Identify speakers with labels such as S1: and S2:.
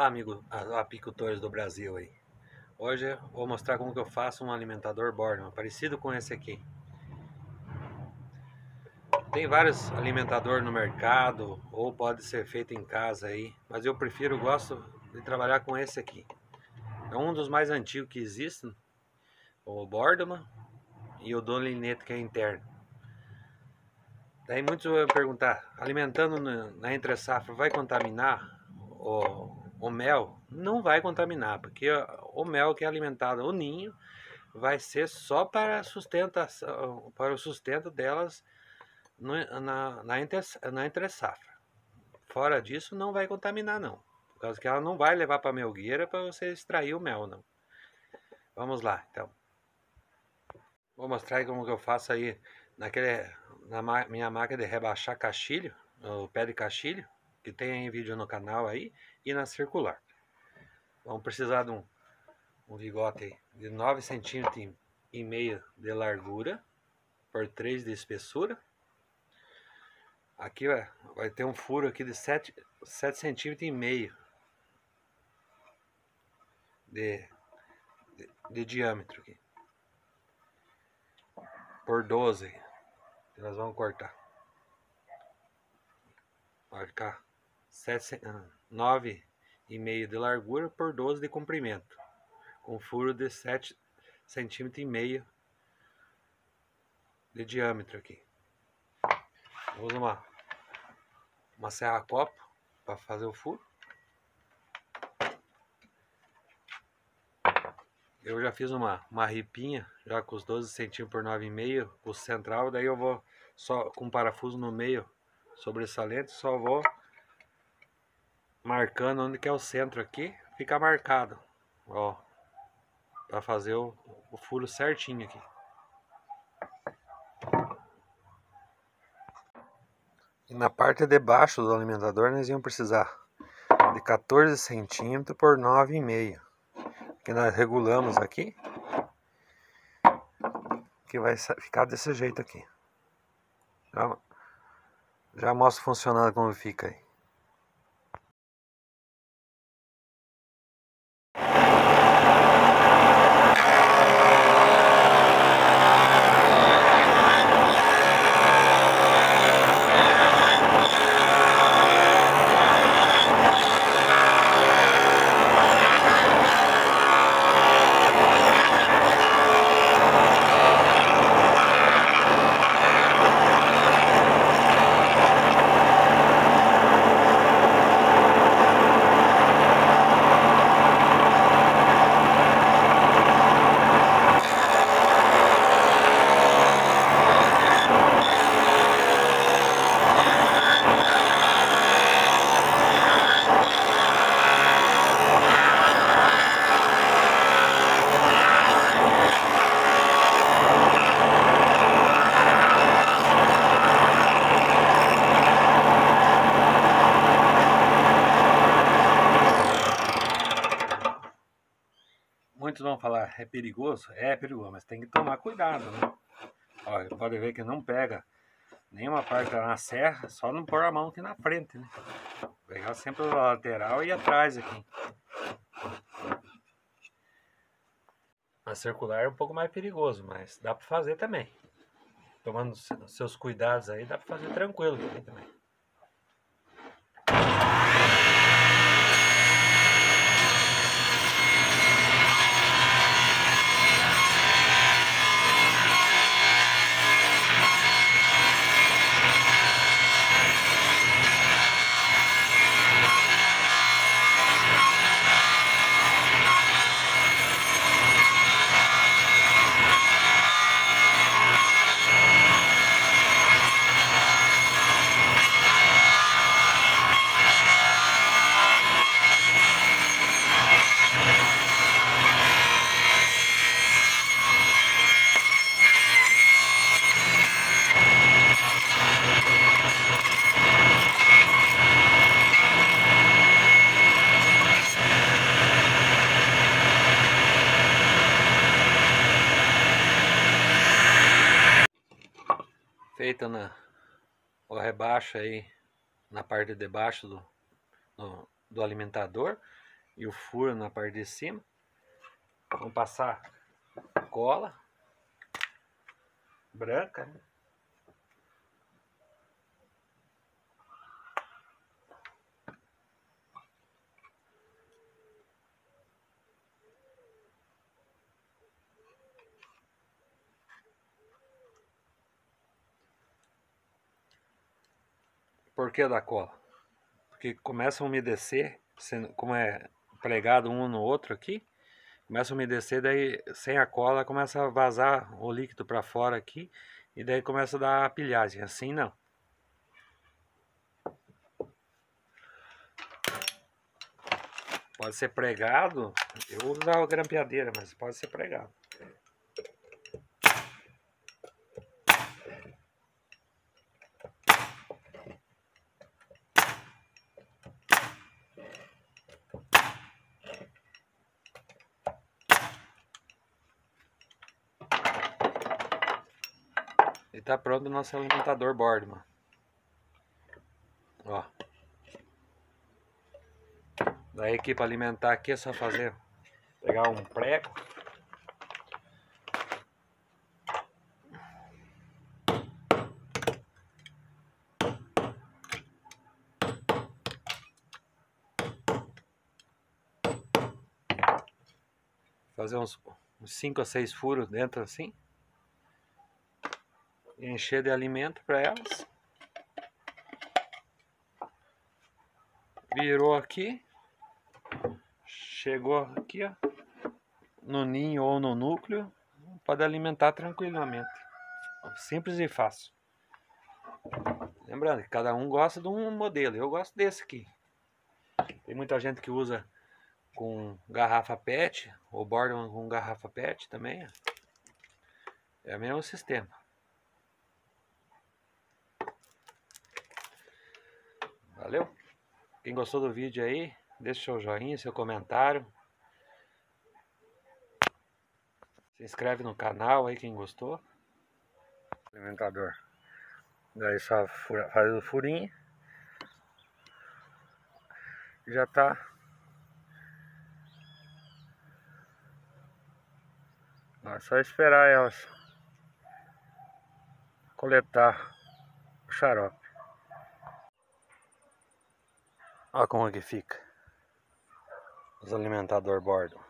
S1: Olá, amigo apicultores do Brasil aí. Hoje eu vou mostrar como que eu faço um alimentador Boardman, parecido com esse aqui. Tem vários alimentadores no mercado, ou pode ser feito em casa aí, mas eu prefiro, gosto de trabalhar com esse aqui. É um dos mais antigos que existem, o Boardman e o Dolineto que é interno. Daí muitos vão perguntar, alimentando na entre safra vai contaminar? O o mel não vai contaminar, porque o mel que é alimentado, o ninho, vai ser só para sustentação, para o sustento delas no, na, na, entre, na entre safra. Fora disso, não vai contaminar não, por causa que ela não vai levar para a melgueira para você extrair o mel não. Vamos lá, então. Vou mostrar como que eu faço aí naquele, na minha máquina de rebaixar cachilho, o pé de cachilho que tem em vídeo no canal aí, e na circular. Vamos precisar de um, um vigote de 9 centímetros e meio de largura por 3 de espessura. Aqui ó, vai ter um furo aqui de 7, 7 centímetros e meio de, de, de diâmetro aqui. Por 12 que nós vamos cortar. Vai ficar 9,5 ah, de largura por 12 de comprimento, com furo de 7 cm de diâmetro aqui. Vou uma, uma serra copo para fazer o furo. Eu já fiz uma, uma ripinha, já com os 12 centímetros por 9,5, o central, daí eu vou só com parafuso no meio sobressalente, só vou marcando onde que é o centro aqui, fica marcado, ó, para fazer o, o furo certinho aqui. E na parte de baixo do alimentador nós vamos precisar de 14 centímetros por 9,5 que nós regulamos aqui que vai ficar desse jeito aqui. Já, já mostro funcionando como fica aí vão falar, é perigoso? É perigoso, mas tem que tomar cuidado, né? Olha, pode ver que não pega nenhuma parte na serra, só não pôr a mão aqui na frente, né? Pegar sempre a lateral e atrás aqui. A circular é um pouco mais perigoso, mas dá para fazer também. Tomando seus cuidados aí, dá para fazer tranquilo também. Feita na o rebaixo aí na parte de baixo do, do, do alimentador e o furo na parte de cima. Vamos passar cola branca. Né? Por que da cola? Porque começa a umedecer, como é pregado um no outro aqui, começa a umedecer, daí sem a cola começa a vazar o líquido para fora aqui, e daí começa a dar a pilhagem, assim não. Pode ser pregado, eu uso a grampeadeira, mas pode ser pregado. E tá pronto o nosso alimentador Boardman. Ó. Daí aqui para alimentar aqui é só fazer, pegar um prego. Fazer uns 5 a 6 furos dentro assim encher de alimento para elas. Virou aqui. Chegou aqui, ó, no ninho ou no núcleo, pode alimentar tranquilamente. Simples e fácil. Lembrando que cada um gosta de um modelo. Eu gosto desse aqui. Tem muita gente que usa com garrafa PET, ou borda com garrafa PET também. É o mesmo sistema. Valeu? Quem gostou do vídeo aí, deixa seu joinha, seu comentário. Se inscreve no canal aí quem gostou. Alimentador. Daí só faz o furinho. Já tá É só esperar elas coletar o xarope. Olha como é que fica os alimentador bordo.